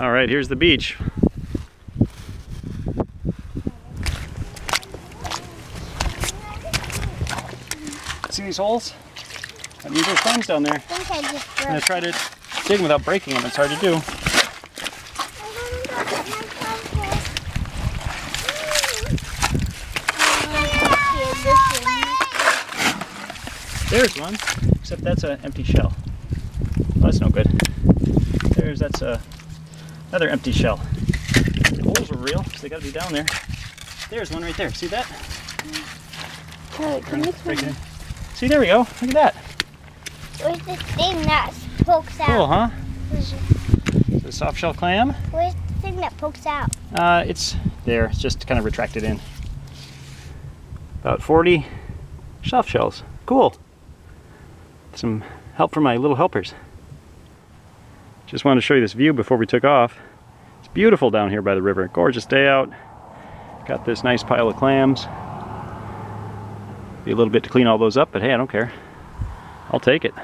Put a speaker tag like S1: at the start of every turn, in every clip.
S1: All right, here's the beach. See these holes? That means there's clams down there.
S2: I think I just
S1: I'm gonna try to dig them without breaking them. It's hard to do. There's one, except that's an empty shell. Oh, that's no good. There's, that's a, another empty shell. The holes are real, so they gotta be down there. There's one right there. See that?
S2: Can you
S1: Break it. See, there we go. Look at that.
S2: Where's the thing that pokes
S1: Cool,
S2: out?
S1: huh?
S2: Where's,
S1: The soft shell clam.
S2: where's the thing that pokes out?
S1: Uh, it's there. It's just kind of retracted in. About 40 soft shells. Cool. Some help from my little helpers. Just wanted to show you this view before we took off. Beautiful down here by the river. Gorgeous day out. Got this nice pile of clams. Be a little bit to clean all those up, but hey, I don't care. I'll take it.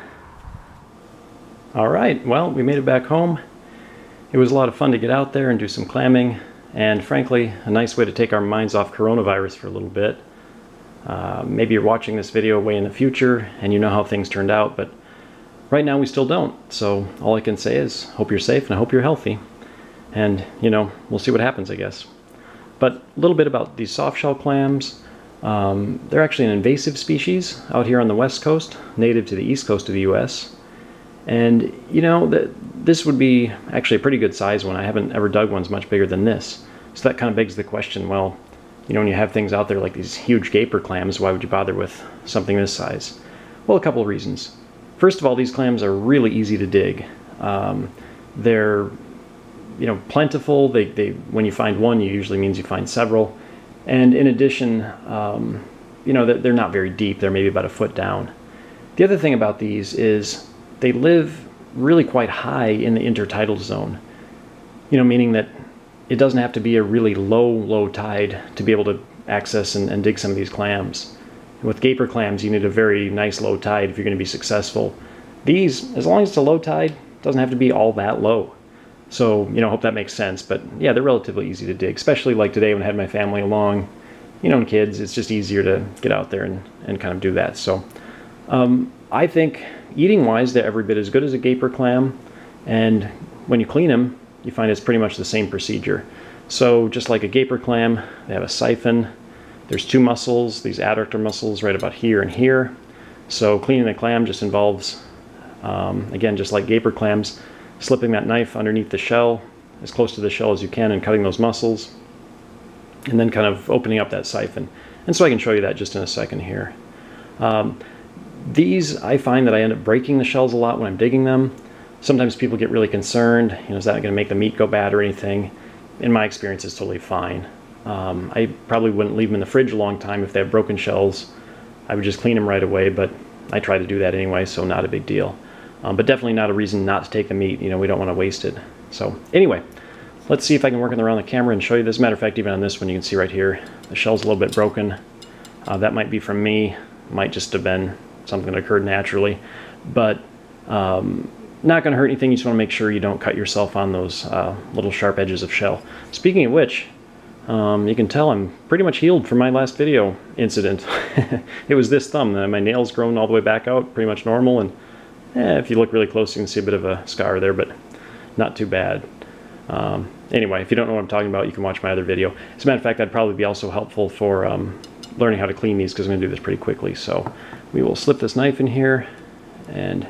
S1: All right, well, we made it back home. It was a lot of fun to get out there and do some clamming, and frankly, a nice way to take our minds off coronavirus for a little bit. Uh, maybe you're watching this video way in the future and you know how things turned out, but right now we still don't. So all I can say is hope you're safe and I hope you're healthy. And, you know, we'll see what happens, I guess. But a little bit about these soft shell clams. Um, they're actually an invasive species out here on the west coast, native to the east coast of the US. And, you know, th this would be actually a pretty good size one. I haven't ever dug ones much bigger than this. So that kind of begs the question, well, you know, when you have things out there like these huge gaper clams, why would you bother with something this size? Well, a couple of reasons. First of all, these clams are really easy to dig. Um, they're, you know, plentiful. They, they, when you find one, you usually means you find several. And in addition, um, you know, they're, not very deep. They're maybe about a foot down. The other thing about these is they live really quite high in the intertidal zone. You know, meaning that it doesn't have to be a really low, low tide to be able to access and, and dig some of these clams. With gaper clams, you need a very nice low tide if you're going to be successful. These, as long as it's a low tide, doesn't have to be all that low. So, you know, hope that makes sense. But yeah, they're relatively easy to dig, especially like today when I had my family along, you know, and kids, it's just easier to get out there and, and kind of do that. So, um, I think eating wise, they're every bit as good as a gaper clam. And when you clean them, you find it's pretty much the same procedure. So just like a gaper clam, they have a siphon. There's two muscles, these adductor muscles right about here and here. So cleaning the clam just involves, um, again, just like gaper clams, slipping that knife underneath the shell, as close to the shell as you can and cutting those muscles, and then kind of opening up that siphon. And so I can show you that just in a second here. Um, these, I find that I end up breaking the shells a lot when I'm digging them. Sometimes people get really concerned, you know, is that going to make the meat go bad or anything? In my experience, it's totally fine. Um, I probably wouldn't leave them in the fridge a long time if they have broken shells. I would just clean them right away, but I try to do that anyway, so not a big deal. Um, but definitely not a reason not to take the meat. You know, we don't want to waste it. So anyway, let's see if I can work it around the camera and show you this. Matter of fact, even on this one, you can see right here, the shell's a little bit broken. Uh, that might be from me. Might just have been something that occurred naturally. But um, not going to hurt anything. You just want to make sure you don't cut yourself on those uh, little sharp edges of shell. Speaking of which, um, you can tell I'm pretty much healed from my last video incident. it was this thumb. My nails grown all the way back out, pretty much normal. And eh, if you look really close, you can see a bit of a scar there, but not too bad. Um, anyway, if you don't know what I'm talking about, you can watch my other video. As a matter of fact, that'd probably be also helpful for um, learning how to clean these because I'm going to do this pretty quickly. So we will slip this knife in here and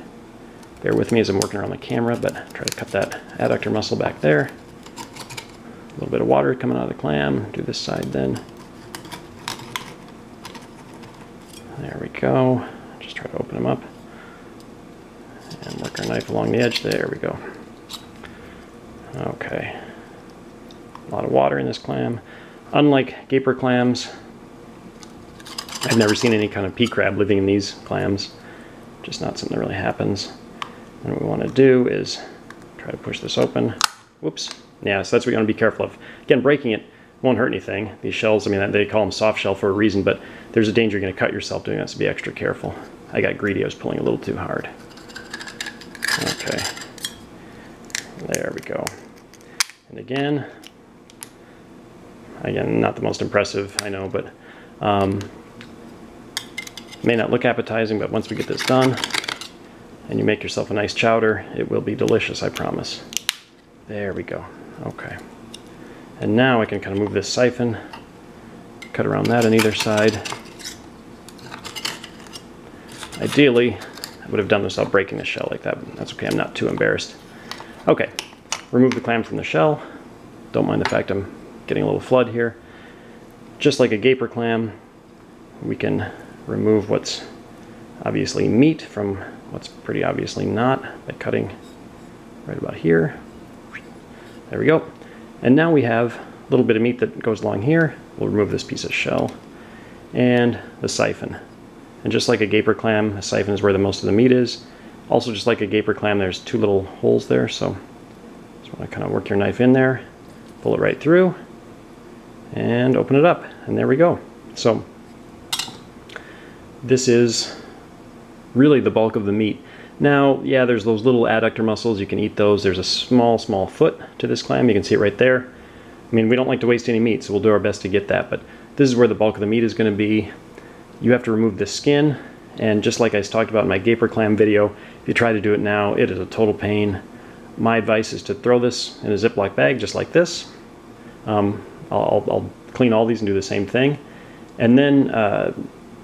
S1: bear with me as I'm working around the camera, but try to cut that adductor muscle back there. A little bit of water coming out of the clam. Do this side then. There we go. Just try to open them up. Our knife along the edge. There we go. Okay. A lot of water in this clam. Unlike gaper clams, I've never seen any kind of pea crab living in these clams. Just not something that really happens. And what we want to do is try to push this open. Whoops. Yeah, so that's what you want to be careful of. Again, breaking it won't hurt anything. These shells, I mean, they call them soft shell for a reason, but there's a danger you're going to cut yourself doing that, so be extra careful. I got greedy, I was pulling a little too hard. Okay. There we go. And again, again, not the most impressive, I know, but um, may not look appetizing, but once we get this done and you make yourself a nice chowder, it will be delicious, I promise. There we go. Okay. And now I can kind of move this siphon, cut around that on either side. Ideally, I would have done this without breaking the shell like that. That's okay, I'm not too embarrassed. Okay, remove the clam from the shell. Don't mind the fact I'm getting a little flood here. Just like a gaper clam, we can remove what's obviously meat from what's pretty obviously not by cutting right about here. There we go. And now we have a little bit of meat that goes along here. We'll remove this piece of shell and the siphon. And just like a gaper clam, the siphon is where the most of the meat is. Also, just like a gaper clam, there's two little holes there, so just want to kind of work your knife in there, pull it right through, and open it up, and there we go. So this is really the bulk of the meat. Now, yeah, there's those little adductor muscles. You can eat those. There's a small, small foot to this clam. You can see it right there. I mean, we don't like to waste any meat, so we'll do our best to get that. But this is where the bulk of the meat is going to be. You have to remove the skin. And just like I talked about in my gaper clam video, if you try to do it now, it is a total pain. My advice is to throw this in a Ziploc bag just like this. Um, I'll, I'll, clean all these and do the same thing. And then uh,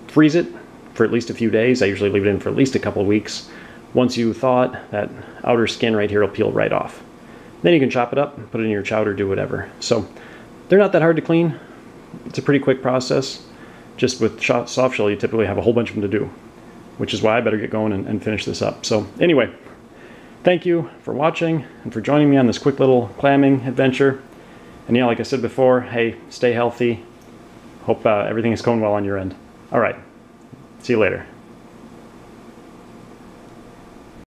S1: freeze it for at least a few days. I usually leave it in for at least a couple of weeks. Once you thaw it, that outer skin right here will peel right off. Then you can chop it up, put it in your chowder, do whatever. So they're not that hard to clean. It's a pretty quick process. Just with soft shell, you typically have a whole bunch of them to do, which is why I better get going and, and finish this up. So anyway, thank you for watching and for joining me on this quick little clamming adventure. And yeah, like I said before, hey, stay healthy. Hope uh, everything is going well on your end. All right. See you later.